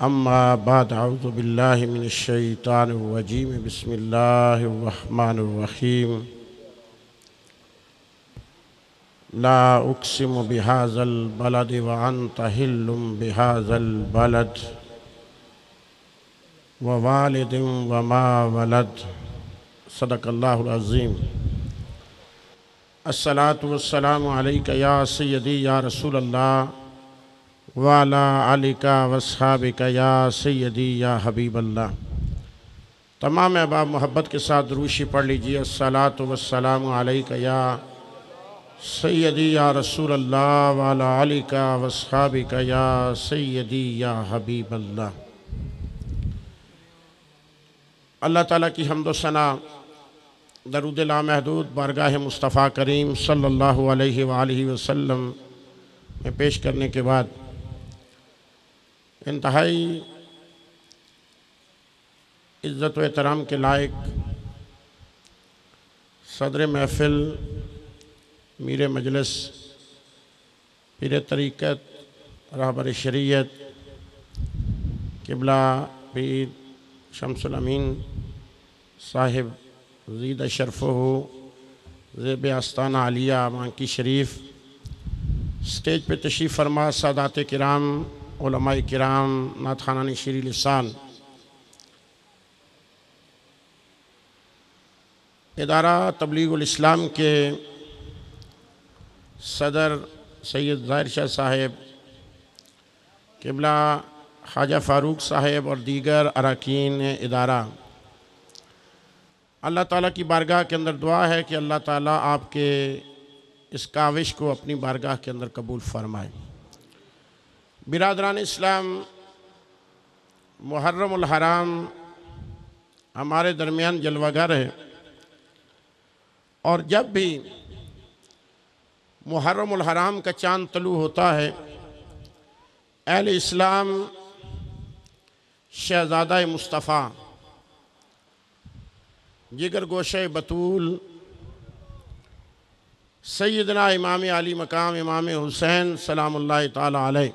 अम्मा बाद अऊज़ु बिल्लाहि मिनश शैतानिर रजीम बिस्मिल्लाहिर रहमानिर ला उक़सिमु बिहाज़ल बलद व अन्त हिल्लुम बिहाज़ल बलद व वालिदिन व मा वलद सदक़ल्लाहुल-अज़ीम अस्सलातु वस्सलामु अलैका या सय्यदी या रसूल अल्लाह वाला अलिका वसहाबिका या सय्यदी या हबीब अल्लाह तमाम अहबाब मोहब्बत के साथ रूशी पढ़ लीजिए। अस्सलातु वस्सलामु अलैका या सैयदी या रसूल अल्लाह वाला अलिका वसहाबिका या सैयदी या हबीब अल्लाह ताला की हमदो सना दरुद महदूद बारगाह मुस्तफ़ा करीम सल्लल्लाहु अलैहि वसल्लम में पेश करने के बाद इंतहाई इज़्ज़त व एहतराम के लायक सदर महफिल मीर मजलिस, पीर तरीक़त, रहबर शरीयत, किबला पीर शमसुल अमीन साहिब जीद शरफ़ हो ज़ेब आस्ताना आलिया, मांकी शरीफ। स्टेज पे तशरीफ़ फरमा सादात किराम किराम नाथाना शरी लसान इदारा तबलीग इस्लाम के सदर सैयद ज़ाहिर शाह साहेब किबला ख्वाजा फ़ारूक साहेब और दीगर अरकान इदारा अल्लाह ताला की बारगाह के अंदर दुआ है कि अल्लाह ताला आपके इस काविश को अपनी बारगाह के अंदर कबूल फरमाए बिरादरान इस्लाम मुहर्रम हराम हमारे दरमियान जलवागर है। और जब भी मुहर्रम हराम का चाँद तलू होता है, अहल इस्लाम शहज़ादा मुस्तफ़ा, जिगर गोश बतूल सैदना इमाम अली मकाम इमाम हुसैन सलाम ताली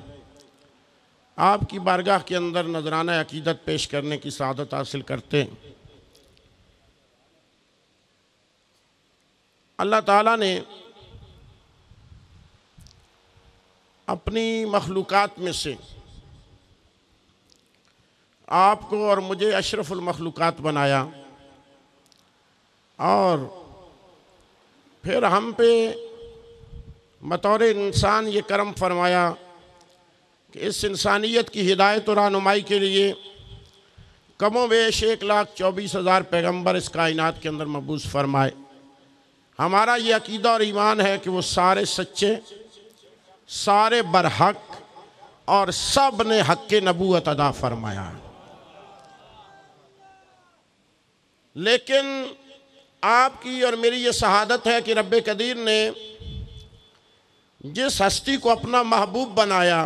आपकी बारगाह के अंदर नजराना अकीदत पेश करने की सदत हासिल करते हैं। अल्लाह ताला ने अपनी मखलूक़ात में से आपको और मुझे अशरफुल मखलूक़ात बनाया और फिर हम पे बतौर इंसान ये करम फरमाया कि इस इंसानियत की हिदायत और रहनुमाई के लिए कमो बेश एक लाख चौबीस हज़ार पैगंबर इस कायनात के अंदर मबूस फरमाए। हमारा ये अकीदा और ईमान है कि वो सारे सच्चे, सारे बरहक और सबने हक नबूत अदा फरमाया। लेकिन आपकी और मेरी ये शहादत है कि रब कदीर ने जिस हस्ती को अपना महबूब बनाया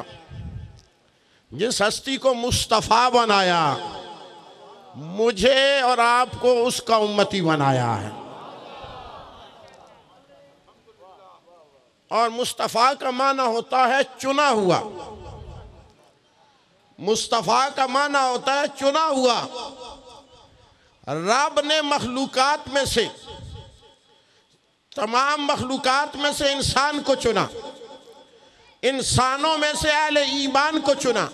जिस हस्ती को मुस्तफ़ा बनाया, मुझे और आपको उसका उम्मती बनाया है। और मुस्तफ़ा का माना होता है चुना हुआ। मुस्तफ़ा का माना होता है चुना हुआ। रब ने मखलूक़ात में से, तमाम मखलूक़ात में से इंसान को चुना। इंसानों में से अहल ईमान को चुना।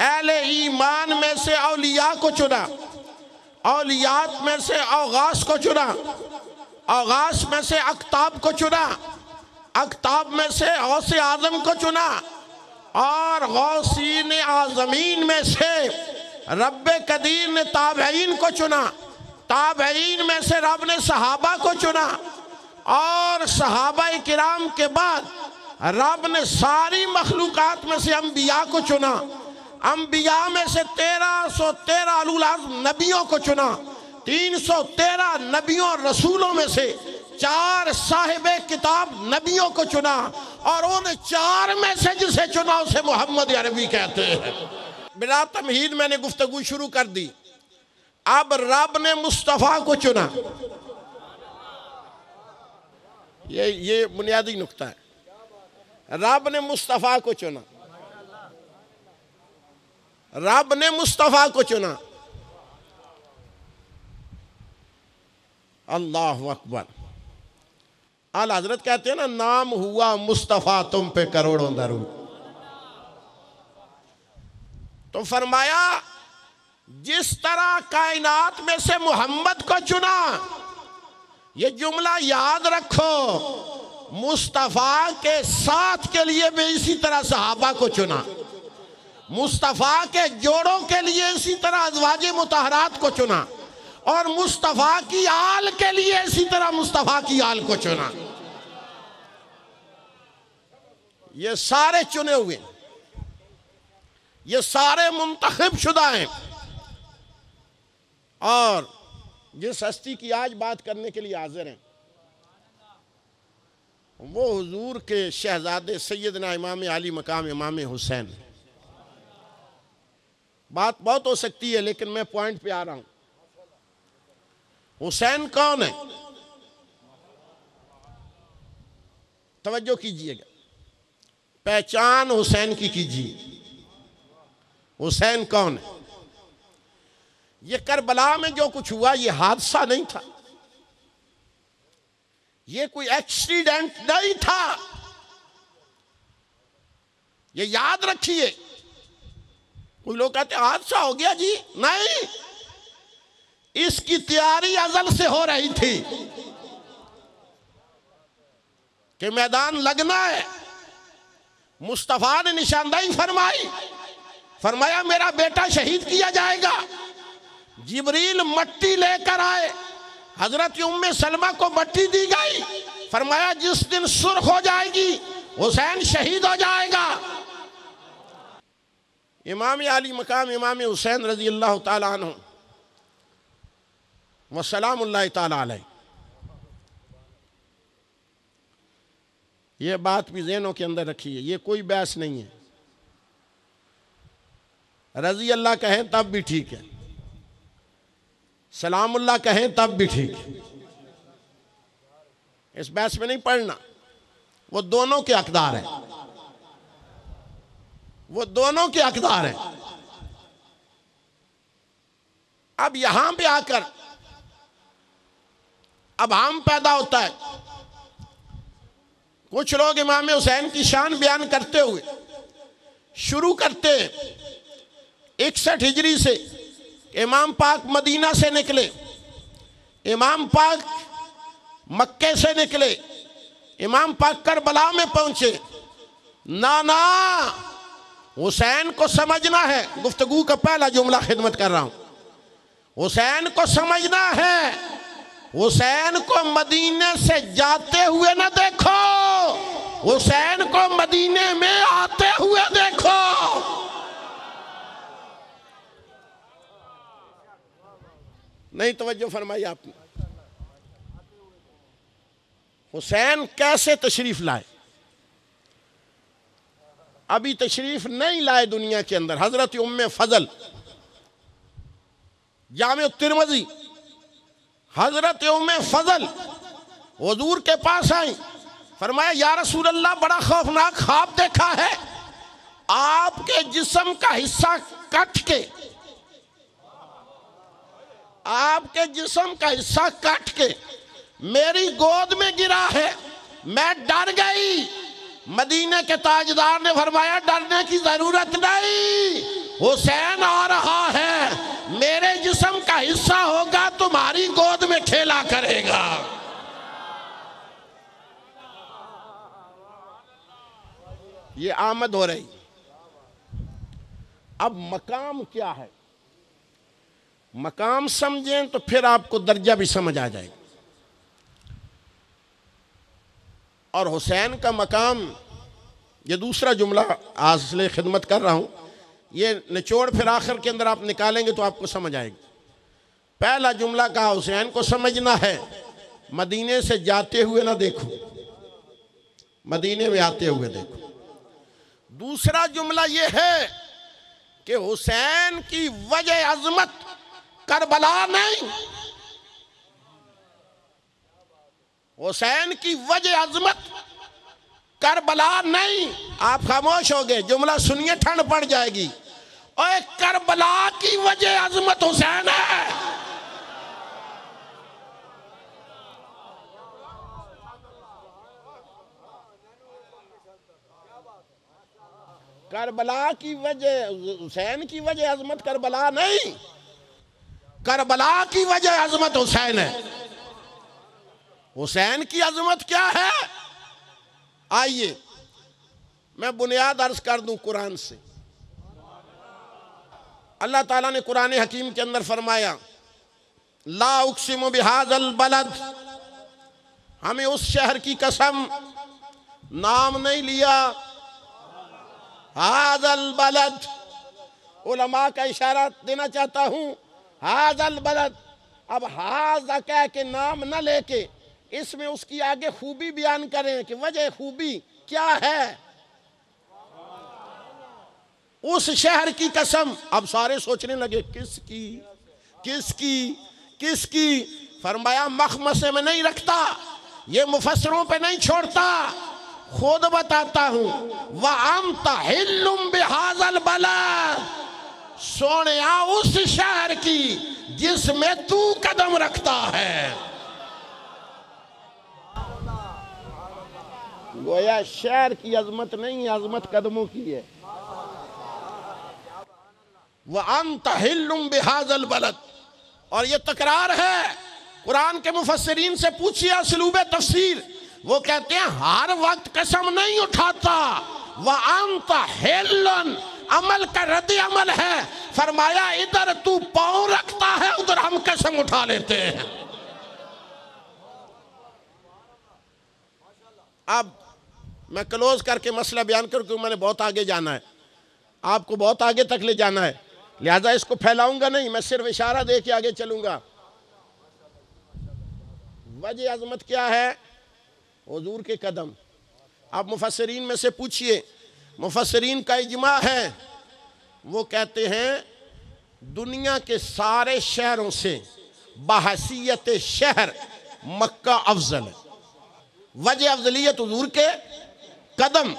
अहल ईमान में से अलिया को चुना। अलियात में से अवगास को चुना। अवगास में से अकताब को चुना। अकताब में से गौस आज़म को चुना। और गौसीन आजमीन में से रब कदीर ने ताबईन को चुना। ताबईन में से रब ने सहाबा को चुना। और सहाबा कराम के बाद रब ने सारी मखलूक़ात में से अम्बिया को चुना। अम्बिया में से तेरह सौ तेरह नबियों को चुना। तीन सौ तेरह नबियों रसूलों में से चार साहिब किताब नबियों को चुना और उन चार में से जिसे चुना उसे मोहम्मद अरबी कहते हैं। बिना तमहीद मैंने गुफ्तगु शुरू कर दी। अब रब ने मुस्तफ़ा को चुना। ये ये बुनियादी नुकता है। रब ने मुस्तफ़ा को चुना। रब ने मुस्तफ़ा को चुना। अल्लाह अकबर। आल हज़रत कहते हैं ना, नाम हुआ मुस्तफ़ा तुम पे करोड़ों दरू। तो फरमाया, जिस तरह कायनात में से मोहम्मद को चुना, ये जुमला याद रखो। मुस्तफ़ा के साथ के लिए भी इसी तरह सहाबा को चुना। मुस्तफ़ा के जोड़ों के लिए इसी तरह अजवाज मुतहरात को चुना। और मुस्तफ़ा की आल के लिए इसी तरह मुस्तफ़ा की आल को चुना। ये सारे चुने हुए ये सारे मुंतखब शुदा हैं। और जिस हस्ती की आज बात करने के लिए हाजिर हैं। वो हुजूर के शहजादे सैदना इमाम अली मकाम इमाम हुसैन। बात बहुत हो सकती है, लेकिन मैं पॉइंट पे आ रहा हूँ। हुसैन कौन है? तवज्जो कीजिएगा। पहचान हुसैन की कीजिए। हुसैन कौन है? ये करबला में जो कुछ हुआ, ये हादसा नहीं था। ये कोई एक्सीडेंट नहीं था। ये याद रखिए। कोई लोग कहते हादसा हो गया जी? नहीं। इसकी तैयारी अजल से हो रही थी कि मैदान लगना है। मुस्तफ़ा ने निशानदाही फरमाई। फरमाया, मेरा बेटा शहीद किया जाएगा। जिबरील मट्टी लेकर आए। हज़रत उम्मे सलमा को मट्टी दी गई। फरमाया, जिस दिन सुर्ख हो जाएगी, हुसैन शहीद हो जाएगा। इमाम अली मकाम इमाम हुसैन रज़ी अल्लाह तु वसलाम ये बात भी जहनों के अंदर रखी है, ये कोई बहस नहीं है। रज़ी अल्लाह कहें, तब भी ठीक है। सलामुल्लाह कहें, तब भी ठीक। इस बहस में नहीं पढ़ना। वो दोनों के हकदार हैं। वो दोनों के हकदार हैं। अब यहाँ पे आकर, अब हम पैदा होता है। कुछ लोग इमाम हुसैन की शान बयान करते हुए, शुरू करते इकसठ हिजरी से इमाम पाक मदीना से निकले, इमाम पाक मक्के से निकले, इमाम पाक करबला में पहुँचे। ना ना हुसैन को समझना है, गुफ्तगु का पहला जुमला खिदमत कर रहा हूँ। हुसैन को समझना है, हुसैन को मदीने से जाते हुए ना देखो, हुसैन को मदीने में आते हुए देखो। नहीं तवज्जो फरमाई आपने हुसैन कैसे तशरीफ़ लाए? अभी तशरीफ़ नहीं लाए दुनिया के अंदर। हज़रत उम्म फजल, जाम तिरमजी, हज़रत उम्म फजल हजूर के पास आई। फरमाया, या रसूल अल्लाह बड़ा खौफनाक ख्वाब देखा है। आपके जिस्म का हिस्सा कट के आपके जिस्म का हिस्सा काट के मेरी गोद में गिरा है। मैं डर गई। मदीने के ताजदार ने फरमाया, डरने की ज़रूरत नहीं। हुसैन आ रहा है। मेरे जिस्म का हिस्सा होगा, तुम्हारी गोद में खेला करेगा। ये आमद हो रही। अब मकाम क्या है? मकाम समझें तो फिर आपको दर्जा भी समझ आ जाएगा। और हुसैन का मकाम, ये दूसरा जुमला आज खिदमत कर रहा हूँ, ये निचोड़ फिर आखिर के अंदर आप निकालेंगे तो आपको समझ आएगी। पहला जुमला कहा हुसैन को समझना है, मदीने से जाते हुए ना देखो, मदीने में आते हुए देखो। दूसरा जुमला ये है कि हुसैन की वजह अजमत करबला नहीं। हुसैन की वजह अजमत, करबला नहीं। आप खामोश हो गए जुमला सुनिए, ठंड पड़ जाएगी। और करबला की वजह अजमत हुसैन है। करबला की वजह, हुसैन की वजह अजमत, करबला नहीं। करबला की वजह अजमत हुसैन है। हुसैन की अजमत क्या है? आइए, मैं बुनियाद अर्ज़ कर दूँ कुरान से। अल्लाह ताला ने कुरान हकीम के अंदर फरमाया, ला उकसिम बिहाजल बलद। हमें उस शहर की कसम, नाम नहीं लिया। हाजल बलद। उलमा का इशारा देना चाहता हूँ हाजल बलद। अब हाजा कह के नाम न लेके इसमें उसकी आगे खूबी बयान करें कि वजह खूबी क्या है? उस शहर की कसम, अब सारे सोचने लगे, किसकी? किसकी? किसकी? फरमाया, मखमसे में नहीं रखता, ये मुफसरों पे नहीं छोड़ता। खुद बताता हूँ, वह अमता हिल्लुम बिहाजल बला सोने उस शहर की, जिसमें तू कदम रखता है। गोया शहर की अजमत नहीं, अजमत कदमों की है। वह अंत हिल्लुम बिहाजल बलत और ये तकरार है, कुरान के मुफसरीन से पूछिए असलूब तफसीर। वो कहते हैं, हर वक्त कसम नहीं उठाता। वह अंत हिल्लन अमल का रद्द अमल है। फरमाया, इधर तू पाँव रखता है, उधर हम कसम उठा लेते हैं। अब मैं क्लोज करके मसला बयान करूँ क्योंकि मैंने बहुत आगे जाना है। आपको बहुत आगे तक ले जाना है। लिहाजा इसको फैलाऊँगा नहीं, मैं सिर्फ़ इशारा दे के आगे चलूँगा। वजह अजमत क्या है? हजूर के कदम। आप मुफसरीन में से पूछिए मुफसरीन का इजमा है। वो कहते हैं, दुनिया के सारे शहरों से बहसीत शहर मक्का अफजल है। वजह अफजलियत हजूर के कदम।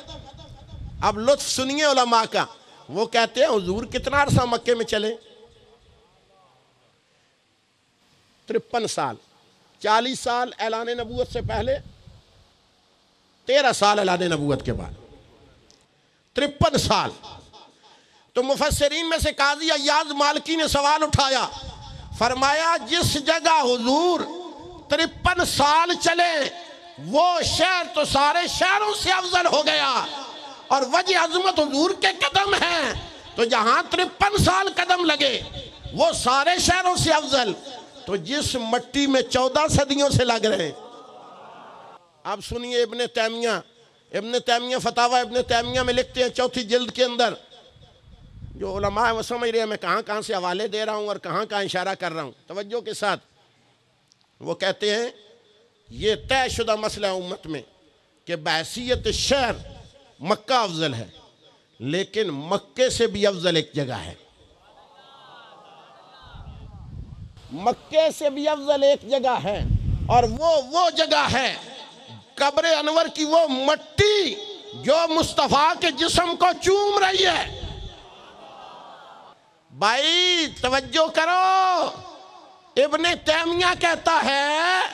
अब लुत्फ सुनिए उलमा का। वो कहते हैं, हजूर कितना अरसा मक्के में चले? तिरपन साल। चालीस साल ऐलान नबूत से पहले, तेरह साल ऐलान नबूत के बाद। तिरपन साल। तो मुफसरीन में से काजी अयाज मालकी ने सवाल उठाया, फरमाया, जिस जगह हुजूर तिरपन साल चले, वो शहर तो सारे शहरों से अफजल हो गया और वजह अजमत हजूर के कदम है। तो जहाँ तिरपन साल कदम लगे, वो सारे शहरों से अफजल। तो जिस मट्टी में चौदह सदियों से लग रहे अब सुनिए इबन तैमिया इबन तैमिया, फतावा इबन तैमिया में लिखते हैं चौथी जिल्द के अंदर। जो उलमा है, वो समझ रहे हैं, मैं कहाँ कहाँ से हवाले दे रहा हूँ और कहाँ कहाँ इशारा कर रहा हूँ? तवज्जो के साथ। वो कहते हैं, ये तयशुदा मसला उम्मत में कि बहसीत शहर मक्का अफजल है, लेकिन मक्के से भी अफजल एक जगह है। मक्के से भी अफजल एक जगह है और वो वो जगह है। कब्र अनवर की वो मट्टी जो मुस्तफ़ा के जिस्म को चूम रही है। भाई, तवज्जो करो। इब्ने तैमिया कहता है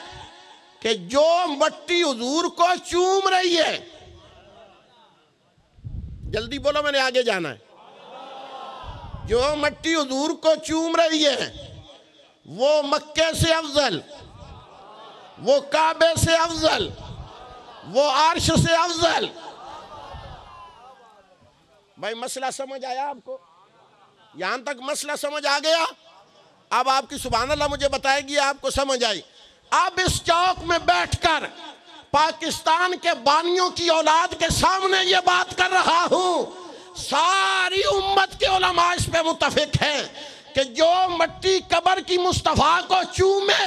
कि जो मट्टी हजूर को चूम रही है। जल्दी बोलो, मैंने आगे जाना है। जो मट्टी हजूर को चूम रही है, वो मक्के से अफजल, वो काबे से अफजल वो आर्श से अफजल। भाई, मसला समझ आया आपको? यहाँ तक मसला समझ आ गया? अब आपकी सुबह अल्लाह मुझे बताएगी, आपको समझ आई। अब इस चौक में बैठकर पाकिस्तान के बानियों की औलाद के सामने ये बात कर रहा हूँ। सारी उम्मत के उलमा इस पे मुतफिक हैं कि जो मट्टी कबर की मुस्तफ़ा को चूमे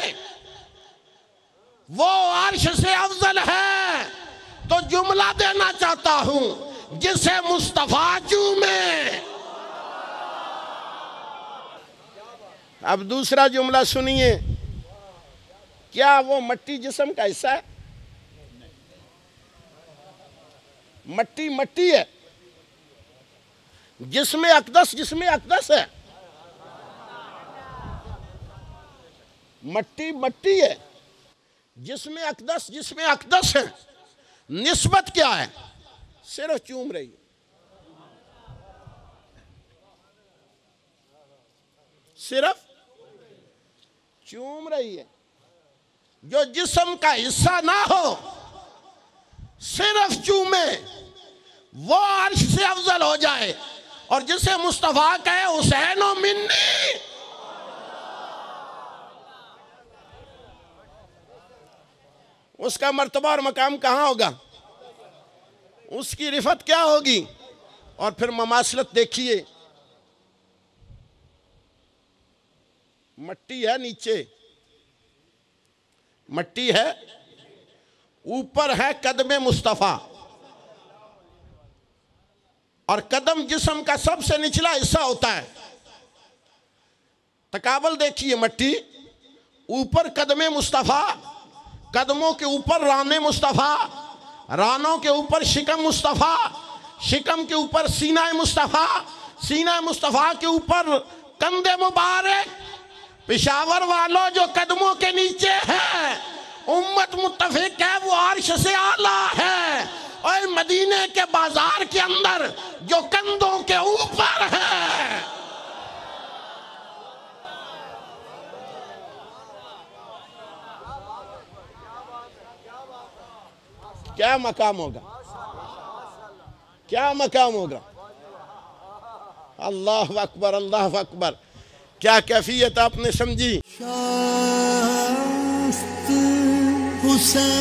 वो अर्श से अफजल है। तो जुमला देना चाहता हूँ, जिसे मुस्तफ़ा चूमे। अब दूसरा जुमला सुनिए। क्या वो मट्टी जिसम का हिस्सा है? मट्टी मट्टी है। जिसमें अकदस जिसमें अकदस है। मट्टी मट्टी है। जिसमें अकदस जिसमें अकदस है। निस्बत क्या है? सिर्फ़ चूम रही है। सिर्फ़ चूम रही है। जो जिसम का हिस्सा ना हो, सिर्फ़ चूमे, वो अर्श से अफजल हो जाए। और जिसे मुस्तफ़ा कहे, हुसैन मिन्नी। उसका मरतबा और मकाम कहाँ होगा? उसकी रिफत क्या होगी? और फिर ममासलत देखिए। मट्टी है नीचे। मट्टी है। ऊपर है कदम मुस्तफ़ा। और कदम जिसम का सबसे निचला हिस्सा होता है। तकाबल देखिए मट्टी। ऊपर कदम मुस्तफ़ा। कदमों के ऊपर राने मुस्तफ़ा, रानों के ऊपर शिकम मुस्तफ़ा, शिकम के ऊपर सीना मुस्तफ़ा सीना मुस्तफ़ा के ऊपर कंधे मुबारक, पिशावर वालों जो कदमों के नीचे है, उम्मत मुतफिक है, वो अर्श से आला है। और मदीने के बाज़ार के अंदर जो कंधों के ऊपर है क्या मकाम होगा? क्या मकाम होगा? अल्लाह अकबर अल्लाह अकबर। क्या कैफियत आपने समझी? हुसैन,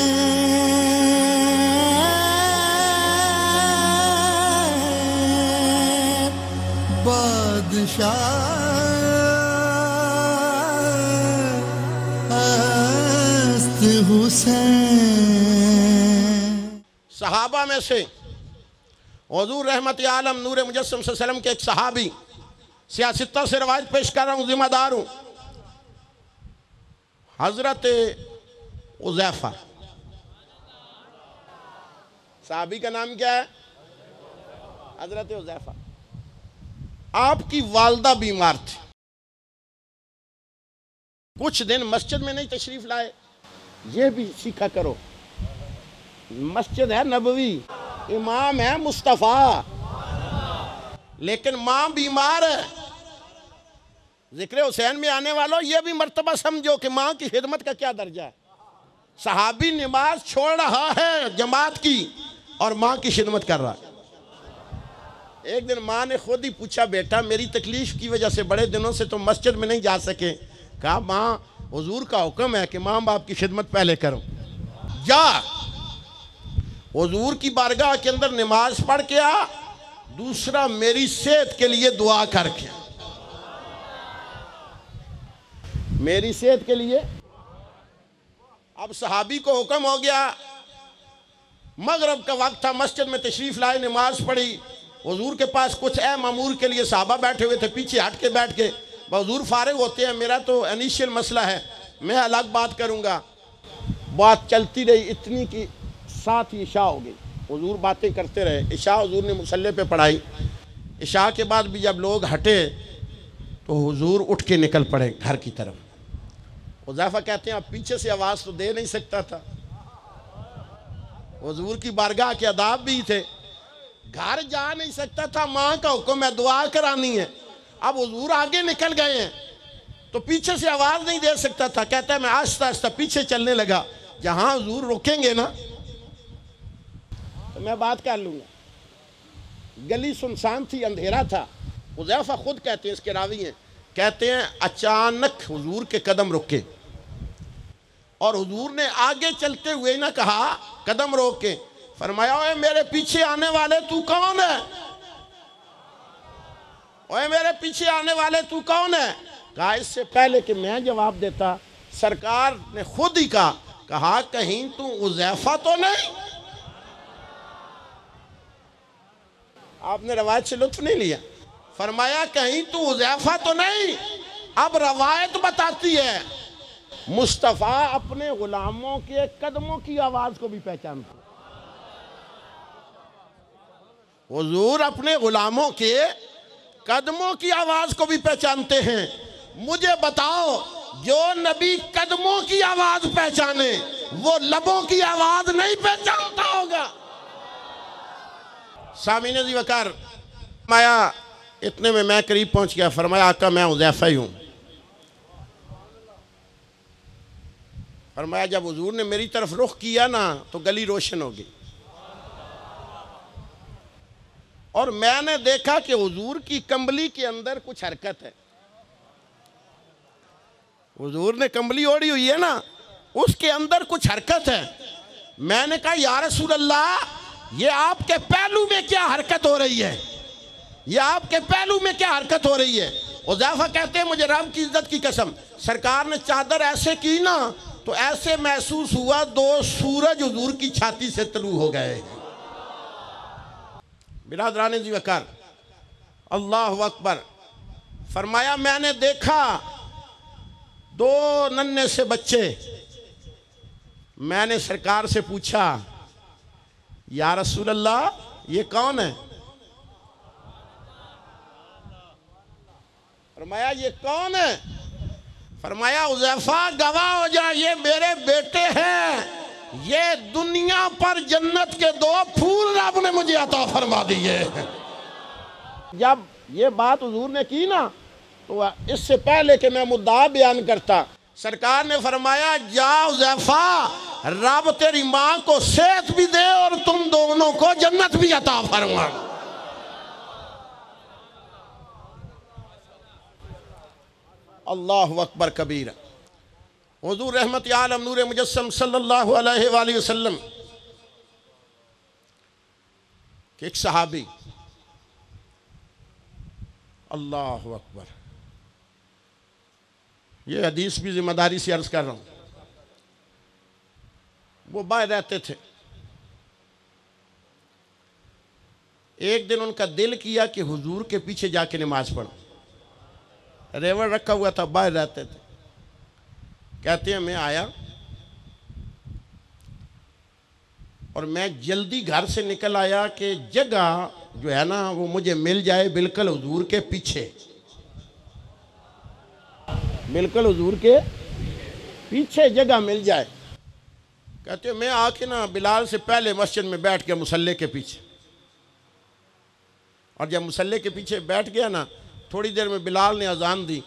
बादशाह हुसैन। सहाबा में से। हजूर रहमत आलम नूर मुजस्म के एक सहाबी सियासता से रवायत पेश कर रहा हूँ, जिम्मेदार हूँ। हज़रत उजैफा। साहबी का नाम क्या है? हज़रत उजैफा। आपकी वालदा बीमार थी। कुछ दिन मस्जिद में नहीं तशरीफ़ लाए। ये भी सीखा करो। मस्जिद है नबवी। इमाम है मुस्तफ़ा। लेकिन माँ बीमार है। ज़िक्र हुसैन में आने वालों, ये भी मर्तबा समझो कि माँ की खिदमत का क्या दर्जा है। सहाबी नमाज़ छोड़ रहा है जमात की और माँ की खिदमत कर रहा है। एक दिन माँ ने खुद ही पूछा, बेटा, मेरी तकलीफ़ की वजह से बड़े दिनों से तो मस्जिद में नहीं जा सके? कहा, माँ, हजूर का हुक्म है कि माँ बाप की खिदमत पहले करो। जा हुजूर की बारगाह के अंदर नमाज़ पढ़ के आ, दूसरा मेरी सेहत के लिए दुआ करके मेरी सेहत के लिए। अब सहाबी को हुक्म हो गया, मगरब का वक्त था, मस्जिद में तशरीफ़ लाए, नमाज़ पढ़ी। हजूर के पास कुछ ए मामूर के लिए साहबा बैठे हुए थे, पीछे हट के बैठ के हजूर फारग होते हैं, मेरा तो इनिशियल मसला है, मैं अलग बात करूँगा। बात चलती रही इतनी कि साथ ही इशा हो गई। हजूर बातें करते रहे। इशा हजूर ने मुसल्ले पे पढ़ाई। इशा के बाद भी जब लोग हटे तो हुजूर उठ के निकल पड़े घर की तरफ़। उजाफा कहते हैं, अब पीछे से आवाज़ तो दे नहीं सकता था। हजूर की बारगाह के अदाब भी थे। घर जा नहीं सकता था, माँ का हुक्म है, दुआ करानी है। अब हजूर आगे निकल गए हैं। तो पीछे से आवाज़ नहीं दे सकता था। कहता है, मैं आस्ता आस्ता पीछे चलने लगा। जहाँ हुजूर रुकेंगे ना तो मैं बात कर लूँगा। गली सुनसान थी, अंधेरा था। उजैफा खुद कहते हैं, इसके रावी हैं। कहते हैं, अचानक हुजूर के कदम रुके। और हुजूर ने आगे चलते हुए ना कहा, कदम रोक। फरमाया, ओए मेरे पीछे आने वाले तू कौन है? ओए मेरे पीछे आने वाले तू कौन है? कहा, इससे पहले कि मैं जवाब देता, सरकार ने खुद ही कहा कहा, कहीं तू उजैफा तो नहीं? आपने रवायत से लुत्फ नहीं लिया। फरमाया, कहीं तू उजैफा तो नहीं। अब रवायत बताती है, मुस्तफ़ा अपने गुलामों के कदमों की आवाज़ को भी पहचानते हुजूर अपने गुलामों के कदमों की आवाज़ को भी पहचानते हैं। मुझे बताओ, जो नबी कदमों की आवाज़ पहचाने, वो लबों की आवाज़ नहीं पहचानता होगा। सामीन जी वकार। माया इतने में मैं करीब पहुँच गया। फरमाया, आका, मैं उजैफा ही हूँ। फरमाया, जब हजूर ने मेरी तरफ़ रुख किया ना तो गली रोशन हो गई। और मैंने देखा कि हजूर की कंबली के अंदर कुछ हरकत है। हजूर ने कंबली ओढ़ी हुई है ना, उसके अंदर कुछ हरकत है। मैंने कहा, या रसूल अल्लाह ये आपके पहलू में क्या हरकत हो रही है? ये आपके पहलू में क्या हरकत हो रही है? उजाफा कहते हैं, मुझे राम की इज़्ज़त की कसम, सरकार ने चादर ऐसे की ना तो ऐसे महसूस हुआ, दो सूरज हजूर की छाती से तलू हो गए। बिरादरान जी वकार, अल्लाह अकबर, फरमाया, मैंने देखा, दो नन्हे से बच्चे, मैंने सरकार से पूछा या रसूल अल्लाह ये कौन है? फरमाया, ये कौन है? फरमाया, उजैफा, गवाह हो जा, ये मेरे बेटे हैं। ये दुनिया पर जन्नत के दो फूल रब ने मुझे अता फरमा दिए जब ये बात हजूर ने की ना तो इससे पहले कि मैं मुद्दा बयान करता सरकार ने फरमाया, जाओ उजैफा रब तेरी माँ को सेहत भी दे और तुम दोनों को जन्नत भी अता फरमा अल्लाह अकबर कबीर। हजूर रहमत आलम नूर मुजस्म सल्लल्लाहु अलैहि वसल्लम। एक सहाबी, अल्लाह अकबर। ये हदीस भी ज़िम्मेदारी से अर्ज़ कर रहा हूँ। वो बाहर रहते थे। एक दिन उनका दिल किया कि हुजूर के पीछे जाके नमाज़ पढ़ो। रेवर रखा हुआ था, बाहर रहते थे। कहते हैं, मैं आया और मैं जल्दी घर से निकल आया कि जगह जो है ना, वो मुझे मिल जाए बिल्कुल हजूर के पीछे। बिल्कुल हजूर के पीछे जगह मिल जाए। कहते हो, मैं आके ना बिलाल से पहले मस्जिद में बैठ गया मुसल्ले के पीछे। और जब मुसल्ले के पीछे बैठ गया ना, थोड़ी देर में बिलाल ने अजान दी।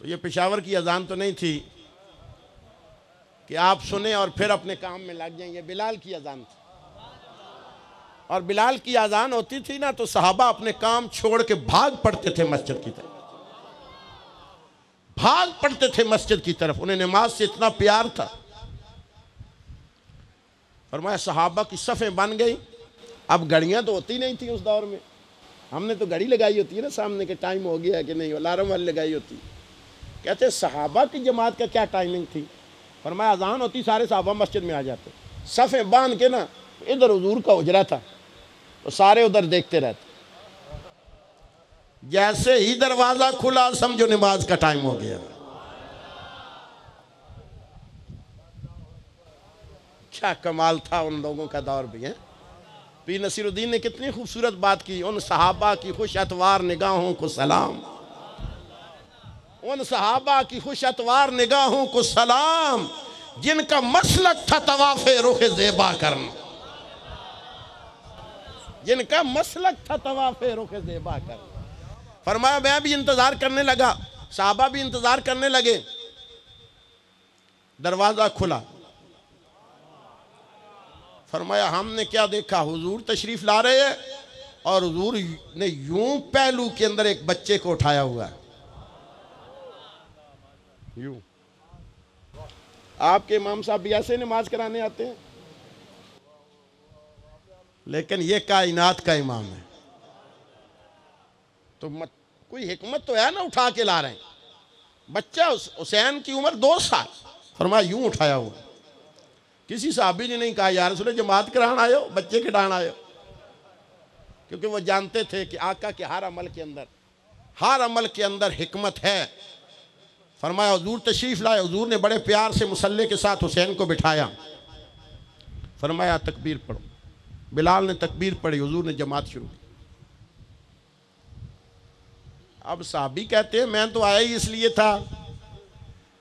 तो ये पेशावर की अजान तो नहीं थी कि आप सुने और फिर अपने काम में लग जाएँ। ये बिलाल की अजान थी। और बिलाल की अजान होती थी ना तो साहबा अपने काम छोड़ के भाग पड़ते थे मस्जिद की तरफ़। भाग पड़ते थे मस्जिद की तरफ़। उन्हें नमाज़ से इतना प्यार था। फरमाया, सहाबा की सफ़ें बन गई। अब घड़ियाँ तो होती नहीं थी उस दौर में। हमने तो घड़ी लगाई होती है ना सामने के, टाइम हो गया कि नहीं, अलार्म वाली लगाई होती। कहते, सहाबा की जमात का क्या टाइमिंग थी? फरमाया, अजान होती, सारे सहाबा मस्जिद में आ जाते। सफ़ें बाँध के ना, इधर हजूर का उजरा था। तो सारे उधर देखते रहते। जैसे ही दरवाज़ा खुला, समझो नमाज़ का टाइम हो गया। क्या कमाल था उन लोगों का दौर भी, है? पी नसीरुद्दीन ने कितनी खूबसूरत बात की, उन सहाबा की खुश अतवार निगाहों को सलाम। उन सहाबा की खुश अतवार निगाहों को सलाम, जिनका मसलक था तवाफे रुख जेबा करना। जिनका मसलक था तवाफे रुख जेबा करना। फरमाया मैं भी इंतज़ार करने लगा। साहबा भी इंतज़ार करने लगे। दरवाज़ा खुला। फरमाया, हमने क्या देखा? हुजूर तशरीफ़ ला रहे हैं और हुजूर ने यूँ पहलू के अंदर एक बच्चे को उठाया हुआ यूँ। आपके इमाम साहब भी ऐसे नमाज़ कराने आते हैं। लेकिन ये कायनात का इमाम है। तो मत, कोई हिकमत तो है ना उठा के ला रहे हैं। बच्चा हुसैन की उम्र दो साल फरमाया यूँ उठाया हुआ। किसी साहबी ने नहीं कहा यार सुने जमात करान आयो बच्चे खिडान आयो। क्योंकि वो जानते थे कि आका के हर अमल के अंदर हर अमल के अंदर हिकमत है। फरमाया हजूर तशरीफ़ लाए। हजूर ने बड़े प्यार से मुसल्ले के साथ हुसैन को बिठाया। फरमाया तकबीर पढ़ो। बिलाल ने तकबीर पढ़ी हजूर ने जमात शुरू की। अब साहबी कहते हैं, मैं तो आया ही इसलिए था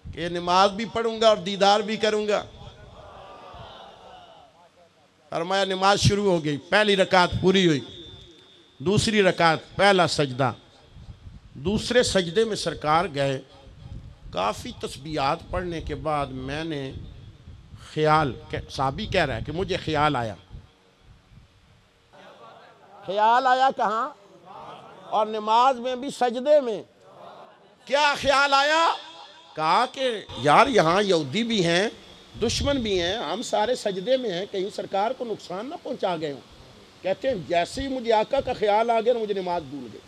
कि नमाज़ भी पढ़ूँगा और दीदार भी करूँगा। फरमाया, नमाज़ शुरू हो गई, पहली रकात पूरी हुई, दूसरी रकात, पहला सजदा। दूसरे सजदे में सरकार गए, काफ़ी तस्बियात पढ़ने के बाद मैंने ख्याल साबी कह रहा है कि मुझे ख्याल आया। ख्याल आया कहाँ? और नमाज़ में भी सजदे में। क्या ख्याल आया? कहा कि, यार, यहाँ यहूदी भी हैं, दुश्मन भी हैं, हम सारे सजदे में हैं, कहीं सरकार को नुकसान ना पहुँचा गए हों। कहते हैं, जैसे ही मुझे आका का ख्याल आ गया, मुझे नमाज़ भूल गई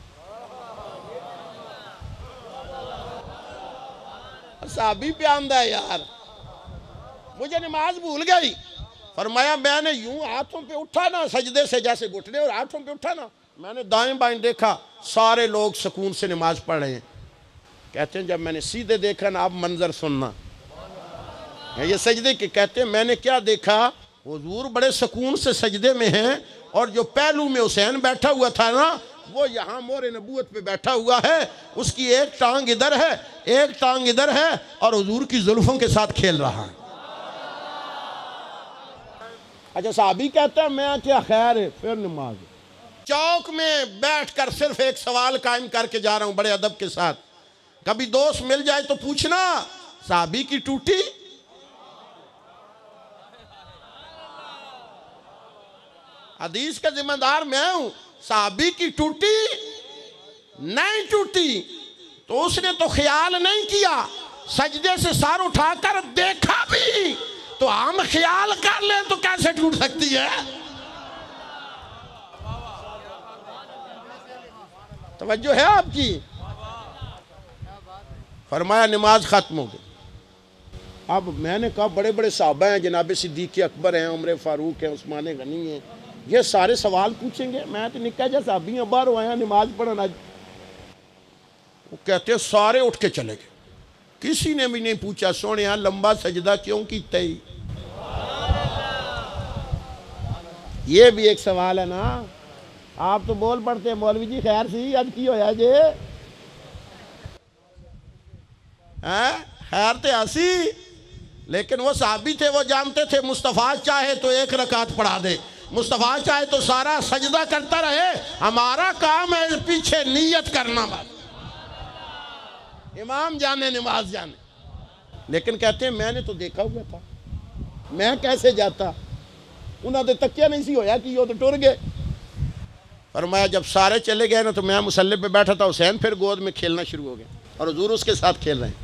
साबी पे है, यार। मुझे नमाज़ भूल गई। फरमाया, मैंने यूँ हाथों पे उठा ना, सजदे से जैसे घुटने और हाथों पे उठा ना मैंने दाएँ बाएँ देखा, सारे लोग सुकून से नमाज़ पढ़ रहे हैं। कहते हैं, जब मैंने सीधे देखा ना अब मंजर सुनना। ये सजदे के कहते हैं, मैंने क्या देखा? हजूर बड़े सुकून से सजदे में हैं और जो पहलू में हुसैन बैठा हुआ था ना, वो यहाँ मोर नबूत पे बैठा हुआ है। उसकी एक टांग इधर है, एक टांग इधर है और हजूर की जुल्फों के साथ खेल रहा है। अच्छा साहबी कहता है, मैं क्या खैर है? फिर नमाज़ चौक में बैठकर सिर्फ़ एक सवाल कायम करके जा रहा हूँ बड़े अदब के साथ। कभी दोस्त मिल जाए तो पूछना, साहबी की टूटी। हदीस का जिम्मेदार मैं हूँ, साहबी की टूटी, नहीं टूटी। तो उसने तो ख्याल नहीं किया, सजदे से सार उठाकर देखा भी। तो हम ख्याल कर ले तो कैसे टूट सकती है? तवज्जो है आपकी। फरमाया, नमाज़ खत्म हो गई। अब मैंने कहा बड़े बड़े साहबा हैं, जनाब सिद्दीक अकबर हैं, उम्र फारूक हैं, उस्मान गनी हैं। ये सारे सवाल पूछेंगे। मैं तो निका जैसा साहबी बाहर आया, नमाज़ पढ़ना वो कहते हैं, सारे उठ के चले गए। किसी ने भी नहीं पूछा सोने लंबा सजदा क्यों किया ये भी एक सवाल है ना। आप तो बोल पड़ते हैं, मौलवी जी, खैर सी अज की होया जे? खैर तो हसी लेकिन वो साहबी थे, वो जानते थे, मुस्तफ़ा चाहे तो एक रकात पढ़ा दे। मुस्तफ़ा चाहे तो सारा सजदा करता रहे। हमारा काम है पीछे नीयत करना बस इमाम जाने, नमाज़ जाने। लेकिन कहते हैं, मैंने तो देखा हुआ था। मैं कैसे जाता? उन्होंने तकिया नहीं सी होया कि वो तो टुर गए। पर मैं जब सारे चले गए ना तो मैं मुसल्ले पे बैठा था, हुसैन फिर गोद में खेलना शुरू हो गया। और हजूर उसके साथ खेल रहे हैं।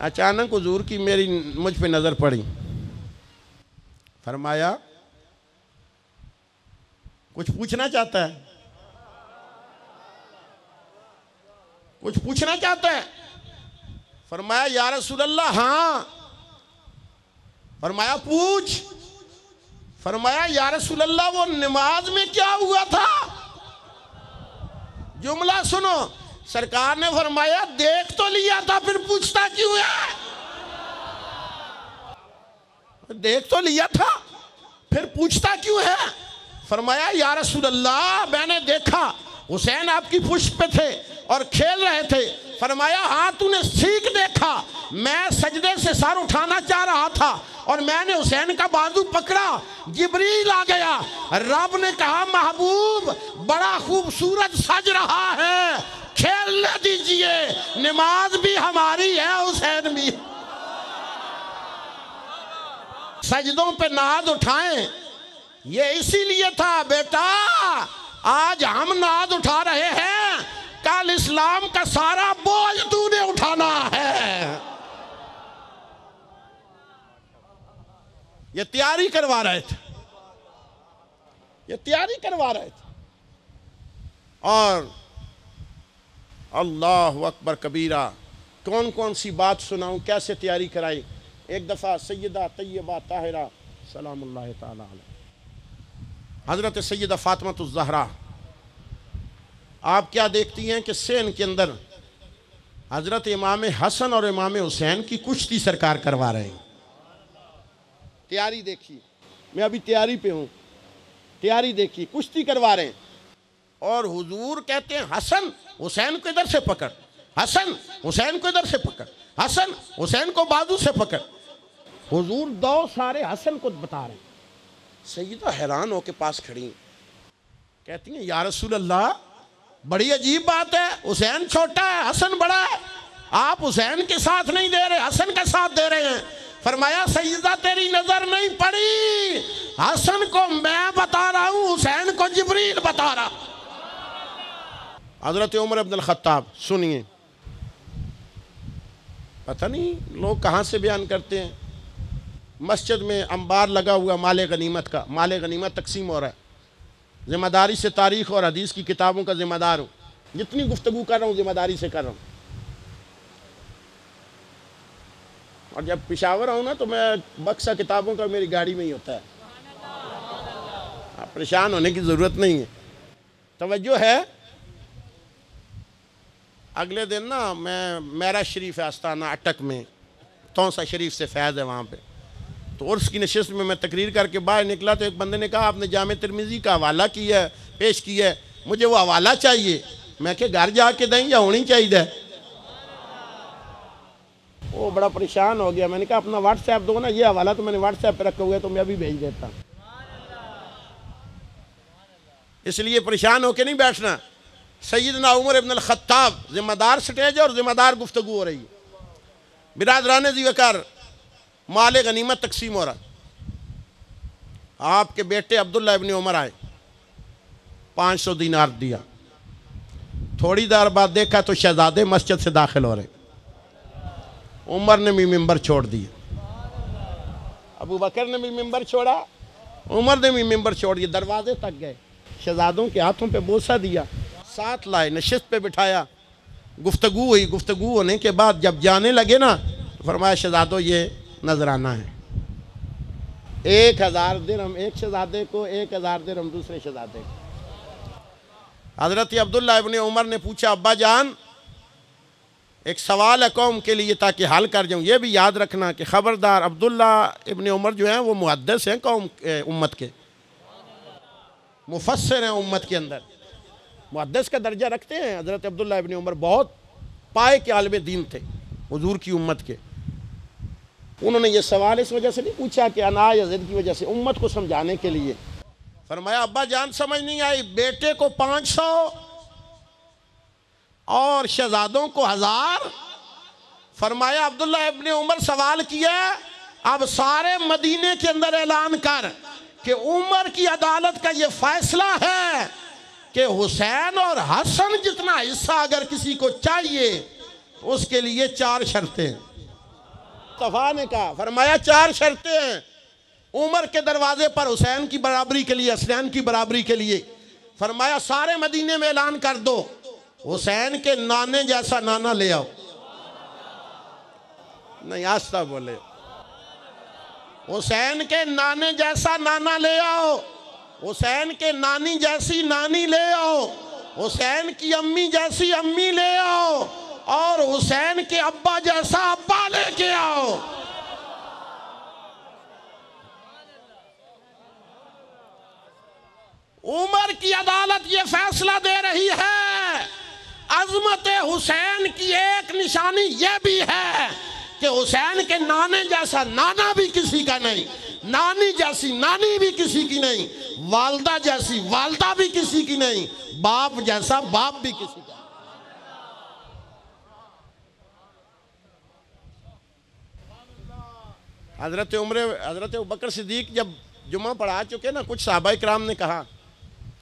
अचानक हजूर की मेरी मुझ पे नज़र पड़ी। फरमाया, कुछ पूछना चाहता है? कुछ पूछना चाहता है? फरमाया, या रसूल अल्लाह हाँ। फरमाया, पूछ। फरमाया, या वो नमाज़ में क्या हुआ था? जुमला सुनो, सरकार ने फरमाया, देख तो लिया था, फिर पूछता क्यों है? देख तो लिया था, फिर पूछता क्यों है? फरमाया, या मैंने देखा, हुसैन आपकी पुष्प पे थे और खेल रहे थे फरमाया हाँ तूने सीख देखा। मैं सजदे से सर उठाना चाह रहा था और मैंने हुसैन का बाजू पकड़ा, जिबरील आ गया। रब ने कहा, महबूब, बड़ा खूबसूरत सज रहा है, खेलने दीजिए, नमाज़ भी हमारी है हुसैन भी। सजदों पे नाद उठाएँ, ये इसीलिए था, बेटा, आज हम नाद उठा रहे हैं कल इस्लाम का सारा बोझ तूने उठाना है। ये तैयारी करवा रहे थे। ये तैयारी करवा रहे थे। और अल्लाह अकबर कबीरा कौन कौन सी बात सुनाऊं, कैसे तैयारी कराई? एक दफ़ा सैदा तैयबा ताहिरा सलाम हज़रत सैदा फ़ातमत ज़हरा आप क्या देखती हैं कि सेन के अंदर हज़रत इमाम हसन और इमाम हुसैन की कुश्ती सरकार करवा रहे हैं? तैयारी देखिए। मैं अभी तैयारी पे हूँ। तैयारी देखिए, कुश्ती करवा रहे हैं। और हुजूर कहते हैं, हसन, हुसैन को इधर से पकड़। हसन, हुसैन को इधर से पकड़। हसन, हुसैन को बाजू से पकड़। हुजूर दो सारे हसन को बता रहे हैं। सही तो हैरान होके पास खड़ी कहती हैं, या रसूल अल्लाह बड़ी अजीब बात है, हुसैन छोटा है, हसन बड़ा है। आप हुसैन के साथ नहीं दे रहे, हसन के साथ दे रहे हैं। फरमाया, सईदा तेरी नज़र नहीं पड़ी। हसन को मैं बता रहा हूँ, हुसैन को जबरील बता रहा। हज़रत उमर अब्दुल खत्ताब सुनिए। पता नहीं, लोग कहाँ से बयान करते हैं? मस्जिद में अंबार लगा हुआ माल गनीमत का, माल गनीमत तकसीम हो रहा है। ज़िम्मेदारी से तारीख़ और हदीस की किताबों का ज़िम्मेदार हूँ। जितनी गुफ्तु कर रहा हूँ, ज़िम्मेदारी से कर रहा हूँ। और जब पिशावर आऊँ ना तो मैं बक्सा किताबों का मेरी गाड़ी में ही होता है। आप परेशान होने की ज़रूरत नहीं है। तवज्जो है। अगले दिन ना मैं मेरा शरीफ आस्थाना अटक में, तोसा शरीफ से फैज़ है वहाँ पे। तो उर्स की नशस्त में मैं तकरीर करके बाहर निकला तो एक बंदे ने कहा, आपने जाम तिरमिज़ी का हवाला किया है, पेश किया है। मुझे वो हवाला चाहिए। मैं क्या घर जाके दें या होनी चाहिए? वो बड़ा परेशान हो गया। मैंने कहा, अपना व्हाट्सएप दो ना, ये हवाला तो मैंने व्हाट्सएप पर रखा हुआ है तो मैं अभी भेज देता इसलिए परेशान होके नहीं बैठना। सैदना उमर इबन ख़त्ताब ज़िम्मेदार स्टेज और ज़िम्मेदार गुफ्तु हो रही है। बिरादरान जी वकार माल गनीमत तकसीम हो रहा आपके बेटे अब्दुल्ला इबन उमर आए, पाँच सौ दिनार दिया। थोड़ी देर बाद देखा तो शहजादे मस्जिद से दाखिल हो रहे। उमर ने भी मिंबर छोड़ दिया अबू बकर ने भी मिंबर छोड़ा, उमर ने भी मिंबर छोड़ दिया दरवाजे तक गए। शहजादों के हाथों पे बोसा दिया, साथ लाए, नशस्त पे बिठाया। गुफ्तु हुई गुफ्तु होने के बाद जब जाने लगे ना तो फरमाया, शहजादों, ये नजराना है। एक हज़ार दिरम एक शहजादे को, एक हज़ार दिरम दूसरे शहजादे को। हज़रत अब्दुल्ला इबन उमर ने पूछा, अब्बा जान, एक सवाल है कौम के लिए ताकि हल कर जाऊँ। ये भी याद रखना कि ख़बरदार अब्दुल्ला इबन उमर जो हैं, वो मुहदस हैं कौम उम्मत के। मुफसर हैं उम्मत के अंदर। मुहदस का दर्जा रखते हैं। हज़रत अब्दुल्ला इबन उमर बहुत पाए के आलम दीन थे, हजूर की उम्मत के। उन्होंने ये सवाल इस वजह से नहीं पूछा कि अना जिद की वजह से उम्मत को समझाने के लिए। फरमाया, अब्बा जान समझ नहीं आई, बेटे को पाँच सौ और शहजादों को हज़ार। फरमाया अब्दुल्ला इब्ने उमर सवाल किया, अब सारे मदीने के अंदर ऐलान कर कि उमर की अदालत का ये फैसला है कि हुसैन और हसन जितना हिस्सा अगर किसी को चाहिए तो उसके लिए चार शर्तें। तफा ने कहा, फरमाया, चार शर्तें हैं। उमर के दरवाजे पर हुसैन की बराबरी के लिए असनैन की बराबरी के लिए। फरमाया, सारे मदीने में ऐलान कर दो। हुसैन के नाने जैसा नाना ले आओ। नहीं आस्ता बोले। हुसैन के नाने जैसा नाना ले आओ। हुसैन के नानी जैसी नानी ले आओ। हुसैन की अम्मी जैसी अम्मी ले आओ और हुसैन के अब्बा जैसा अब्बा लेके आओ। उमर की अदालत ये फैसला दे रही है अजमत हुसैन की एक निशानी ये भी है। कि हुसैन के नाने जैसा नाना भी किसी का नहीं, नानी जैसी नानी भी किसी की नहीं, वालदा जैसी वालदा भी किसी की नहीं, बाप जैसा बाप भी किसी का हज़रत उम्र, हज़रत बकर सिद्दीक जब जुमा पढ़ा चुके ना, कुछ साहबा कराम ने कहा,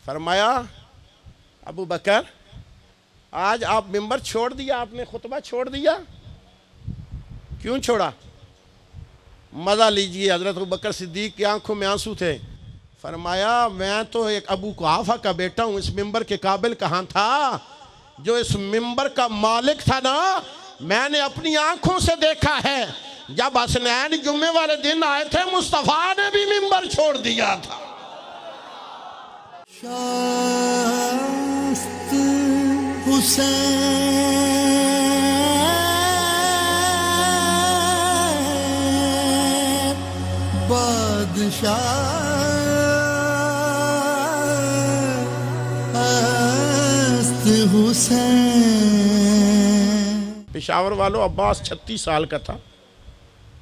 फरमाया अबू बकर आज आप मेंबर छोड़ दिया, आपने खुतबा छोड़ दिया क्यों छोड़ा? मज़ा लीजिए, हज़रत बकर सिद्दीक की आँखों में आँसू थे। फरमाया, मैं तो एक अबू कुहाफा का बेटा हूँ, इस मेंबर के काबिल कहाँ था? जो इस मिंबर का मालिक था ना, मैंने अपनी आँखों से देखा है। जब हसनैन जुम्मे वाले दिन आए थे, मुस्तफ़ा ने भी मिंबर छोड़ दिया था। हुसैन पिशावर वालों, अब्बास छत्तीस साल का था।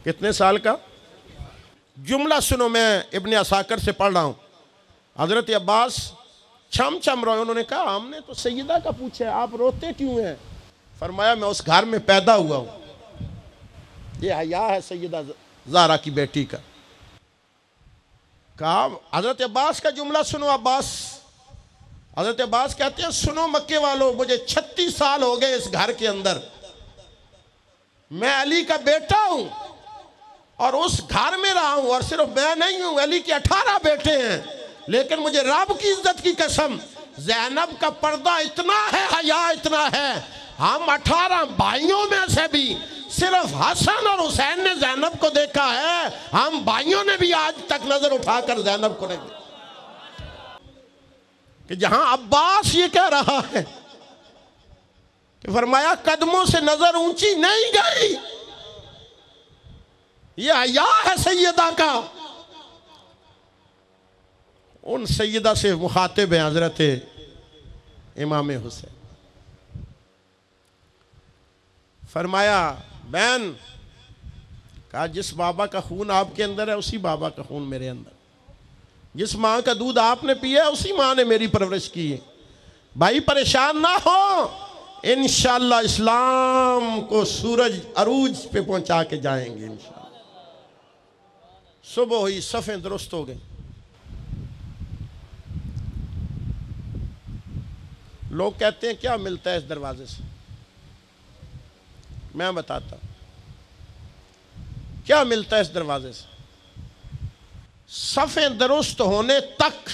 कितने साल का? जुमला सुनो, मैं इब्ने असाकर से पढ़ रहा हूँ। हज़रत अब्बास छम छम रोए, उन्होंने कहा, हमने तो सैदा का पूछा आप रोते क्यों हैं? फरमाया, मैं उस घर में पैदा हुआ हूँ। ये हया है सैदा जारा की बेटी का। कहा, हज़रत अब्बास का जुमला सुनो, अब्बास। हज़रत अब्बास कहते हैं, सुनो मक्के वालों, मुझे छत्तीस साल हो गए इस घर के अंदर। मैं अली का बेटा हूँ और उस घर में रहा हूँ और सिर्फ़ मैं नहीं हूँ, अली के अठारह बेटे हैं। लेकिन मुझे रब की इज़्ज़त की कसम, जैनब का पर्दा इतना है, हया इतना है। हम अठारह भाइयों में से भी, सिर्फ़ हसन और हुसैन ने जैनब को देखा है। हम भाइयों ने भी आज तक नज़र उठाकर जैनब को नहीं कि जहाँ अब्बास ये कह रहा है कि फरमाया, कदमों से नज़र ऊँची नहीं गई। ये हया है सैयदा का। उन सैयदा से मुखातिब है हज़रत इमाम हुसैन। फरमाया, बहन, कहा, जिस बाबा का खून आपके अंदर है, उसी बाबा का खून मेरे अंदर। जिस माँ का दूध आपने पिया उसी माँ ने मेरी परवरिश की है। भाई, परेशान ना हो। इन इस्लाम को सूरज अरूज पे पहुँचा के जाएँगे इन सुबह हुई, सफ़े दुरुस्त हो गई। लोग कहते हैं, क्या मिलता है इस दरवाजे से? मैं बताता क्या मिलता है इस दरवाजे से? सफ़े दुरुस्त होने तक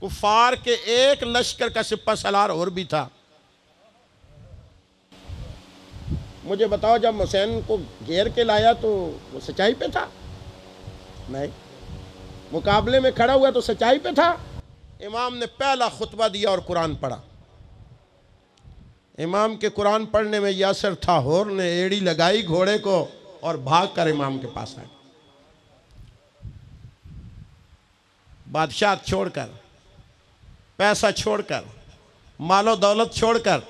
कुफार के एक लश्कर का सिपा सलार और भी था। मुझे बताओ, जब हुसैन को घेर के लाया तो वो सच्चाई पे था? नहीं। मुकाबले में खड़ा हुआ तो सच्चाई पे था? इमाम ने पहला खुतबा दिया और कुरान पढ़ा। इमाम के कुरान पढ़ने में यासर था होर ने एड़ी लगाई घोड़े को और भाग कर इमाम के पास आए। बादशाह छोड़कर, पैसा छोड़कर, मालो दौलत छोड़कर,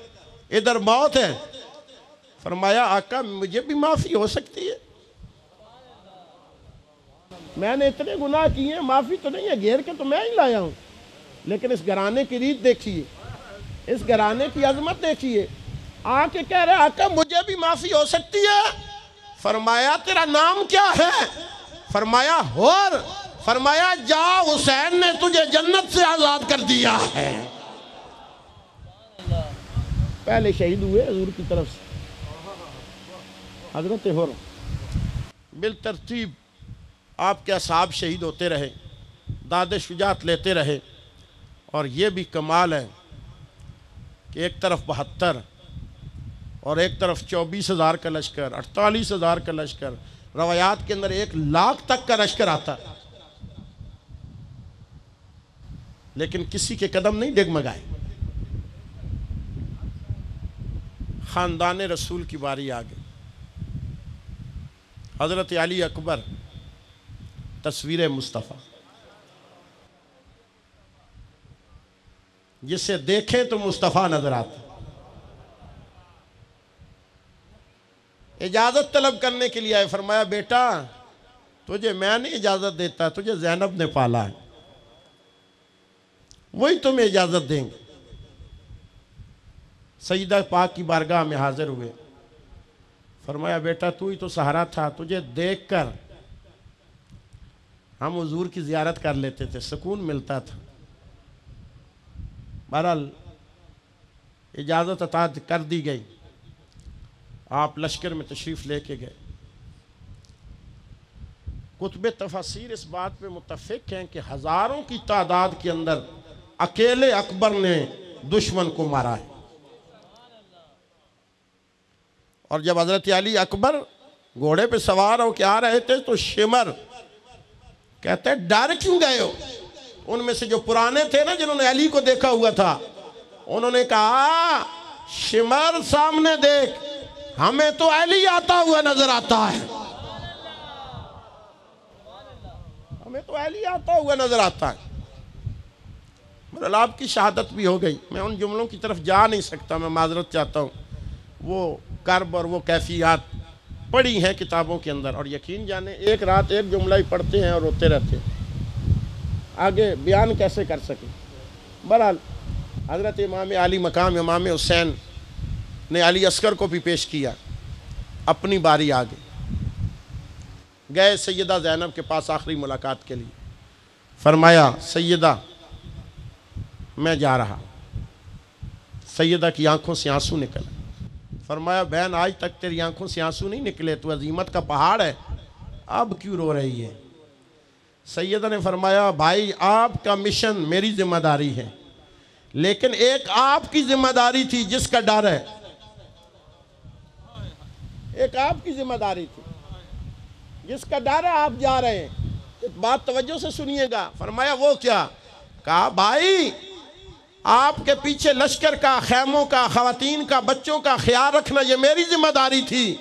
इधर मौत है। फरमाया, आका, मुझे भी माफ़ी हो सकती है। मैंने इतने गुनाह किए हैं माफ़ी तो नहीं है, घेर के तो मैं ही लाया हूँ। लेकिन इस घराने की रीत देखिए, इस घराने की अजमत देखिए। आके कह रहे, आका, मुझे भी माफ़ी हो सकती है। फरमाया, तेरा नाम क्या है? फरमाया, होर। फरमाया, जा, हुसैन ने तुझे जन्नत से आज़ाद कर दिया है. पहले शहीद हुए हजूर की तरफ़ से। हज़रत होर, बिल तरतीब, आपके असाब शहीद होते रहे दाद शुजात लेते रहे, और ये भी कमाल है कि एक तरफ़ बहत्तर और एक तरफ़ चौबीस हज़ार का लश्कर, अड़तालीस हज़ार का लश्कर, रवायात के अंदर एक लाख तक का लश्कर आता लेकिन किसी के कदम नहीं डगमगाए। ख़ानदान रसूल की बारी आ गई। हज़रत अली अकबर, तस्वीर मुस्तफ़ा। जिसे देखें तो मुस्तफ़ा नज़र आता। इजाज़त तलब करने के लिए आए, फरमाया, बेटा, तुझे मैं नहीं इजाज़त देता, तुझे जैनब ने पाला है। वही तुम्हें इजाज़त देंगे। सईदा पाक की बारगाह में हाजिर हुए। फरमाया, बेटा, तू ही तो सहारा था, तुझे देखकर हम हजूर की ज़ियारत कर लेते थे, सुकून मिलता था। बहरहाल, इजाज़त अता कर दी गई। आप लश्कर में तशरीफ़ लेके गए। कुतब तफसीर इस बात पे मुतफ़ हैं कि हज़ारों की तादाद के अंदर अकेले अकबर ने दुश्मन को मारा है। और जब हज़रत अली अकबर घोड़े पे सवार हो के आ रहे थे तो शिमर कहते डर क्यों गए हो? उनमें से जो पुराने थे ना, जिन्होंने अली को देखा हुआ था, उन्होंने कहा, शिमर सामने देख, हमें तो अली आता हुआ नज़र आता है। हमें तो अली आता हुआ नज़र आता है। मतलब आपकी शहादत भी हो गई। मैं उन जुमलों की तरफ़ जा नहीं सकता, मैं माजरत चाहता हूँ। वो कर्ब और वो कैफियात पढ़ी हैं किताबों के अंदर और यकीन जाने, एक रात एक जुमला ही पढ़ते हैं और रोते रहते हैं। आगे बयान कैसे कर सकें? बहरहाल, हज़रत इमाम अली मकाम, इमाम हुसैन ने अली असकर को भी पेश किया। अपनी बारी आ गई। गए सैदा जैनब के पास आखिरी मुलाकात के लिए। फरमाया सैदा मैं जा रहा। सैदा की आँखों से आँसू निकल। फरमाया, बहन, आज तक तेरी आँखों से आँसू नहीं निकले तो अजीमत का पहाड़ है। अब क्यों रो रही है? सैदा ने फरमाया, भाई, आपका मिशन मेरी ज़िम्मेदारी है, लेकिन एक आपकी ज़िम्मेदारी थी जिसका डर है। एक आपकी ज़िम्मेदारी थी जिसका डर है, आप जा रहे हैं। बात तवज्जो से सुनिएगा। फरमाया, वो क्या? कहा, भाई आपके पीछे लश्कर का, खैमों का, खातन का, बच्चों का ख्याल रखना ये मेरी ज़िम्मेदारी थी।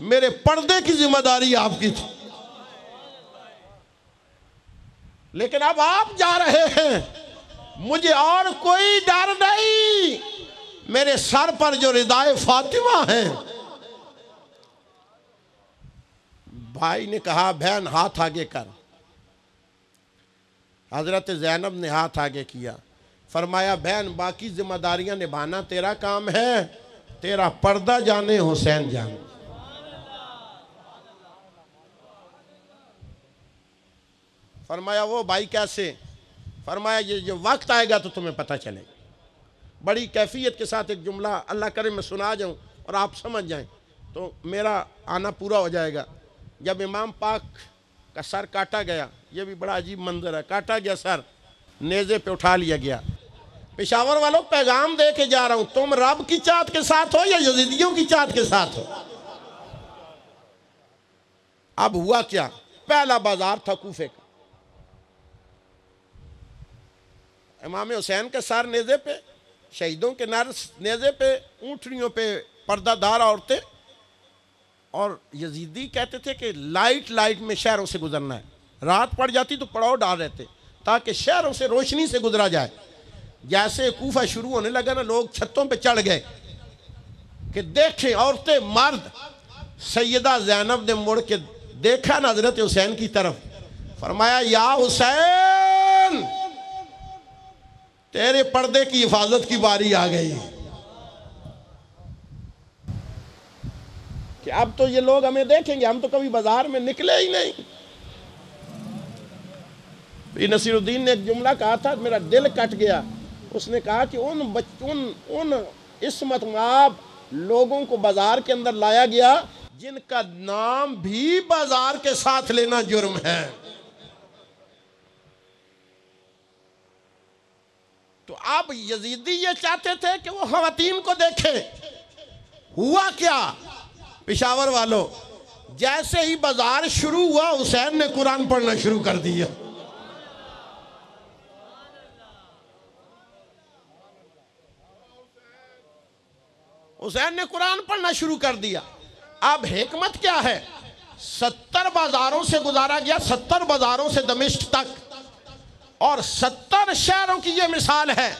मेरे पर्दे की ज़िम्मेदारी आपकी थी। लेकिन अब आप जा रहे हैं। मुझे और कोई डर नहीं। मेरे सर पर जो रिदाए फातिमा है। भाई ने कहा, बहन, हाथ आगे कर। हज़रत जैनब ने हाथ आगे किया। फरमाया, बहन, बाकी जिम्मेदारियाँ निभाना तेरा काम है, तेरा पर्दा जाने हुसैन जाने। फरमाया, वो भाई कैसे? फरमाया, ये जो वक्त आएगा तो तुम्हें पता चलेगा। बड़ी कैफियत के साथ एक जुमला, अल्लाह करे, मैं सुना जाऊँ और आप समझ जाएँ तो मेरा आना पूरा हो जाएगा। जब इमाम पाक का सर काटा गया, ये भी बड़ा अजीब मंजर है, काटा गया सर, नेज़े पे उठा लिया गया। पेशावर वालों, पैगाम दे के जा रहा हूँ। तुम रब की चाहत के साथ हो या यजीदियों की चाहत के साथ हो? अब हुआ क्या? पहला बाज़ार था कूफे का। इमाम हुसैन के सर नेज़े पे, शहीदों के नर नेज़े पे ऊँटनियों पे पर्दादार औरतें, और यजीदी कहते थे कि लाइट लाइट में शहरों से गुजरना है। रात पड़ जाती तो पड़ाव डाल रहे थे ताकि शहरों से रोशनी से गुजरा जाए। जैसे कूफा शुरू होने लगा ना, लोग छतों पे चढ़ गए कि देखें औरतें मर्द। सैयदा जैनब ने मुड़ के देखा ना हज़रत हुसैन की तरफ़। फरमाया, या हुसैन, तेरे पर्दे की हिफाजत की बारी आ गई। कि अब तो ये लोग हमें देखेंगे, हम तो कभी बाज़ार में निकले ही नहीं। नसीरुद्दीन ने एक जुमला कहा था, मेरा दिल कट गया। उसने कहा कि उन बच्चों उन इसमत माब लोगों को बाज़ार के अंदर लाया गया, जिनका नाम भी बाज़ार के साथ लेना जुर्म है। तो आप यजीदी ये चाहते थे कि वो खातन को देखे। हुआ क्या? पिशावर वालों, जैसे ही बाज़ार शुरू हुआ, हुसैन ने कुरान पढ़ना शुरू कर दिया। हुसैन ने कुरान पढ़ना शुरू कर दिया। अब हिकमत क्या है? सत्तर बाजारों से गुजारा गया, सत्तर बाजारों से दमिश्क तक। और सत्तर शहरों की यह मिसाल है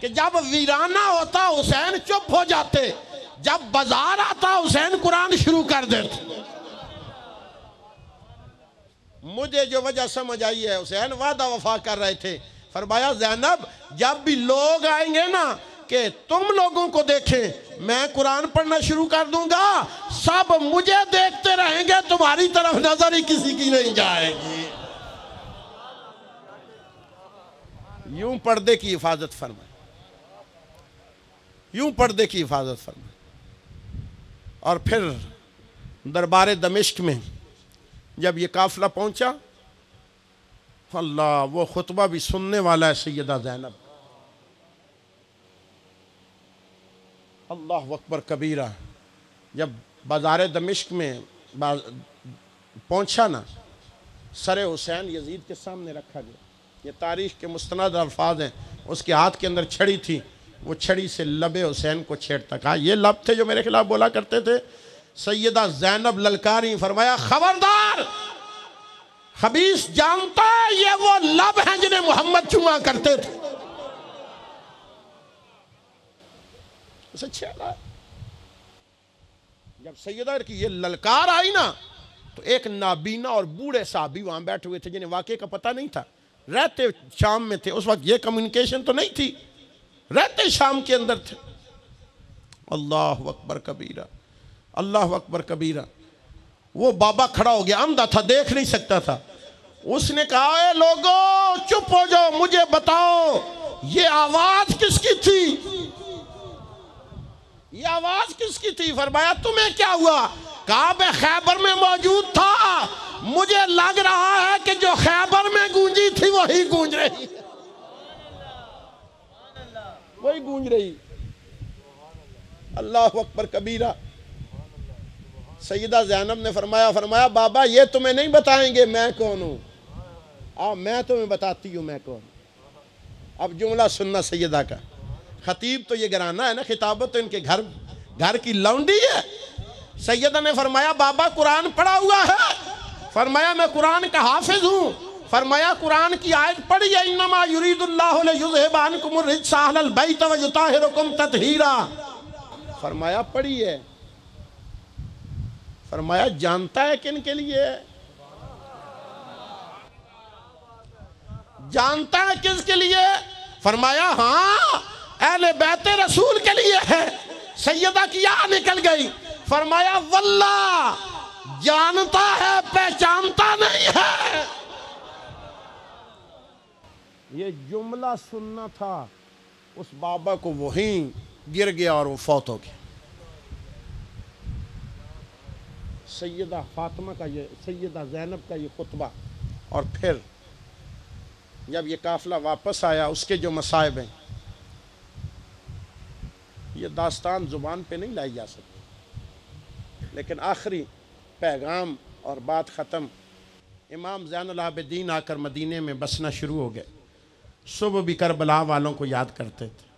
कि जब वीराना होता, हुसैन चुप हो जाते। जब बाज़ार आता, हुसैन कुरान शुरू कर देते। मुझे जो वजह समझ आई है, हुसैन वादा वफा कर रहे थे। फरमाया, जैनब, जब भी लोग आएँगे ना कि तुम लोगों को देखें, मैं कुरान पढ़ना शुरू कर दूँगा। सब मुझे देखते रहेंगे, तुम्हारी तरफ़ नज़र ही किसी की नहीं जाएगी। यूँ पर्दे की हिफाजत फरमाए। यूँ पर्दे की हिफाजत फरमाए। और फिर दरबार दमिश्क में जब ये काफिला पहुँचा, अल्लाह, वो खुतबा भी सुनने वाला है सैदा जैनब। अल्लाह अकबर कबीरा, जब बाज़ार दमिश्क में पहुँचा ना, सर हुसैन यजीद के सामने रखा गया। ये तारीख के मुस्तंद अल्फाज हैं, उसके हाथ के अंदर छड़ी थी, वो छड़ी से लब हुसैन को छेड़ता कहा, ये लब थे जो मेरे खिलाफ बोला करते थे? सैदा जैनब ललकारी फरमाया, खबरदार हबीस जानता ये वो लब हैं जिन्हें मोहम्मद चुमा करते थे। उसे छेड़ा जब सैयदा की ये ललकार आई ना तो एक नाबीना और बूढ़े साहबी वहाँ बैठे हुए थे जिन्हें वाकई का पता नहीं था। रहते शाम में थे, उस वक्त ये कम्युनिकेशन तो नहीं थी। रहते शाम के अंदर थे। अल्लाह अकबर कबीरा, अल्लाह अकबर कबीरा। वो बाबा खड़ा हो गया अंधा था, देख नहीं सकता था। उसने कहा, ए लोगो, चुप हो जाओ, मुझे बताओ, ये आवाज़ किसकी थी? ये आवाज़ किसकी थी? फरमाया, तुम्हें क्या हुआ? कहा मैं खैबर में मौजूद था। मुझे लग रहा है कि जो खैबर में गूंजी थी, वही गूंज रही वही गूंज रही। अल्लाह अकबर कबीरा। सईदा जैनब ने फरमाया फरमाया, बाबा, ये तुम्हें नहीं बताएँगे मैं कौन हूँ? आ मैं तुम्हें बताती हूँ मैं कौन अब जुमला सुनना सैदा का। खतीब तो ये घराना है ना, खिताबत तो इनके घर घर की लौंडी है। सैदा ने फरमाया, बाबा कुरान पढ़ा हुआ है। फरमाया, मैं कुरान का हाफिज हूँ। फरमाया, कुरान की आयत पढ़ी है फरमाया, पढ़ी है। फरमाया, जानता है किन के लिए? जानता है किसके लिए? फरमाया हाँ। अहले बैते रसूल के लिए है। सैयदा की या निकल गई। फरमाया वल्ला जानता है, पहचानता नहीं है। ये जुमला सुनना था। उस बाबा को वहीं गिर गया और वो फौत हो गया। सैयदा फातिमा का ये, सैयदा जैनब का ये खुतबा। और फिर जब ये काफिला वापस आया, उसके जो मसाइब हैं ये दास्तान ज़ुबान पे नहीं लाई जा सकती। लेकिन आखिरी पैगाम और बात ख़त्म। इमाम जैनलाबद्दीन आकर मदीने में बसना शुरू हो गए। सुबह भी करबला वालों को याद करते थे।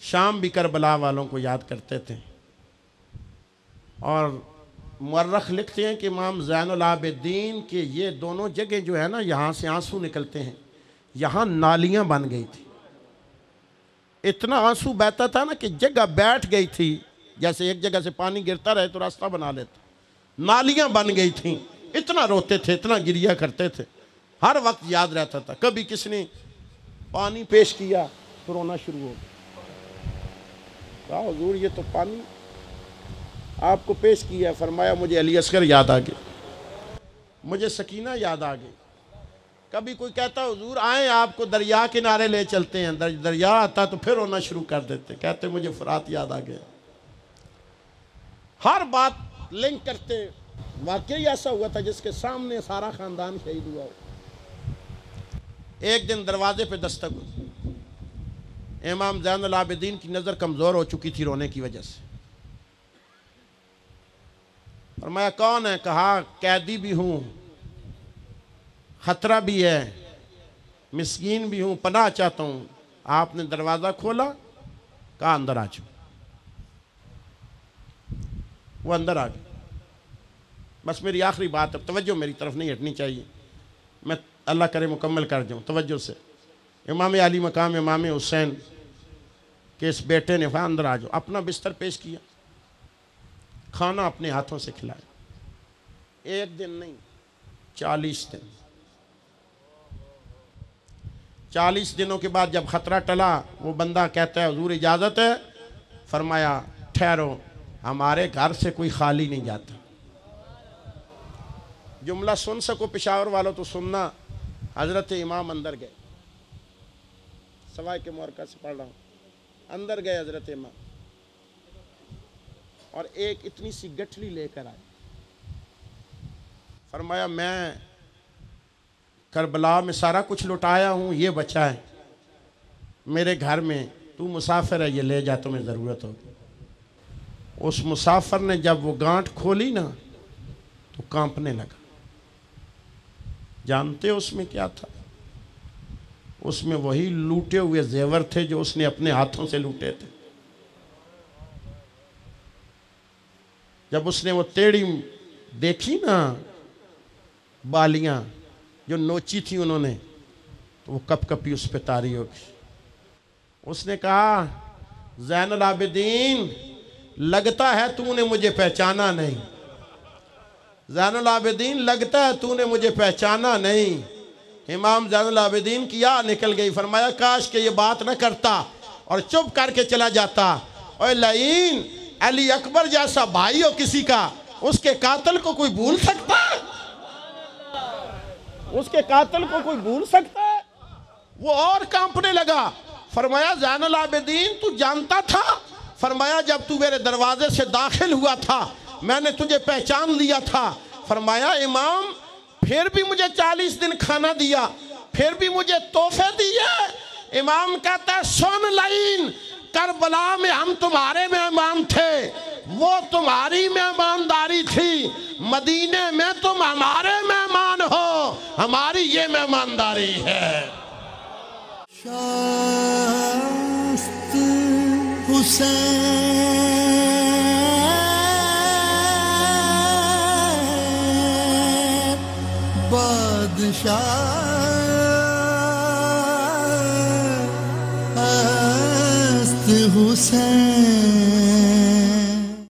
शाम भी करबला वालों को याद करते थे। और मर्रख लिखते हैं कि इमाम जैनलाबद्दीन के ये दोनों जगह जो है ना, यहाँ से आँसू निकलते हैं। यहाँ नालियाँ बन गई थी। इतना आँसू बहता था ना कि जगह बैठ गई थी। जैसे एक जगह से पानी गिरता रहे तो रास्ता बना लेते। नालियाँ बन गई थी। इतना रोते थे, इतना गिरिया करते थे। हर वक्त याद रहता था। कभी किसने पानी पेश किया तो रोना शुरू हो गया। हजूर, ये तो पानी आपको पेश किया। फरमाया, मुझे अली असगर याद आ गया। मुझे सकीना याद आ गई कभी कोई कहता हजूर आए आपको दरिया किनारे ले चलते हैं। दर, दरिया आता तो फिर रोना शुरू कर देते कहते मुझे फरात याद आ गया हर बात लिंक करते वाकई ऐसा हुआ था जिसके सामने सारा खानदान शहीद हुआ हो। एक दिन दरवाजे पे दस्तक हुई। इमाम जैन आबिदीन की नज़र कमज़ोर हो चुकी थी रोने की वजह से। और मैं कौन है? कहा कैदी भी हूँ। ख़तरा भी है, मिसकीन भी हूँ, पनाह चाहता हूँ। आपने दरवाज़ा खोला, कहा अंदर आ जाओ। वो अंदर आ गए। बस मेरी आखिरी बात, अब तवज्जो मेरी तरफ़ नहीं हटनी चाहिए। मैं अल्लाह करे मुकम्मल कर जाऊँ, तवज्जो से। इमाम अली मकाम इमाम हुसैन, के इस बेटे ने वहाँ अंदर आ जाओ। अपना बिस्तर पेश किया। खाना अपने हाथों से खिलाया। एक दिन नहीं, चालीस दिन। चालीस दिनों के बाद जब ख़तरा टला, वो बंदा कहता है, हजूर, इजाज़त है? फरमाया, ठहरो, हमारे घर से कोई खाली नहीं जाता। जुमला सुन सको, पिशावर वालों तो सुनना। हज़रत इमाम अंदर गए। सवाए के मोरका से पढ़ रहा। हूँ अंदर गए हज़रत इमाम। और एक इतनी सी गठरी लेकर आए। फरमाया, मैं करबला में सारा कुछ लुटाया हूँ, ये बचा है। मेरे घर में, तू मुसाफिर है, ये ले जा, तुम्हें ज़रूरत होगी। उस मुसाफिर ने जब वो गांठ खोली ना तो कांपने लगा। जानते हो उसमें क्या था? उसमें वही लूटे हुए जेवर थे जो उसने अपने हाथों से लूटे थे। जब उसने वो टेढ़ी देखी ना, बालियाँ जो नोची थी उन्होंने तो वो कप कपी उस पर तारी होगी उसने कहा जैन आबिदीन, लगता है तूने मुझे पहचाना नहीं। जैन आबिदीन, लगता है तूने मुझे पहचाना नहीं। इमाम जैन आबिदीन की या निकल गई, फरमाया, काश के ये बात ना करता और चुप करके चला जाता। और लईन, अली अकबर जैसा भाई हो किसी का, उसके कातल को कोई भूल सकता? उसके कातल को कोई भूल सकता है? वो और कांपने लगा। फरमाया, जैन आबिदीन तू जानता था? फरमाया, जब तू मेरे दरवाजे से दाखिल हुआ था, मैंने तुझे पहचान लिया था। फरमाया, इमाम, फिर भी मुझे चालीस दिन खाना दिया, फिर भी मुझे तोहफे दिए। इमाम कहता है, सोन लाइन करबला में हम तुम्हारे मेहमान थे। वो तुम्हारी मेहमानदारी थी। मदीने में तुम हमारे मेहमान हो। हमारी ये मेहमानदारी है। बादशाह अस्त हुसैन